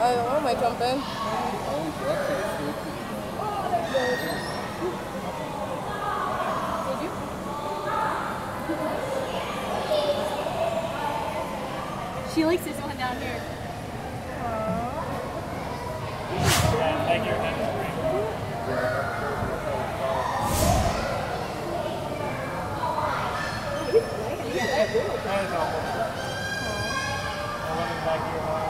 Look, I, I might jump in. She likes this one down here. Yeah, like your head is green. That is. I went in back of your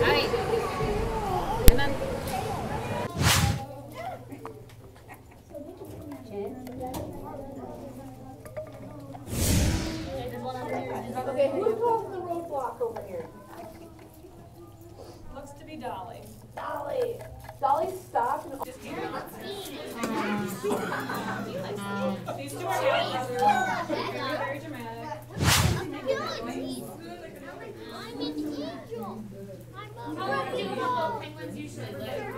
Okay, who's crossing the roadblock over here? Looks to be Dolly. Dolly. Dolly, stop and These two are half. Very, very dramatic. Angel. I'm a How do penguins usually live?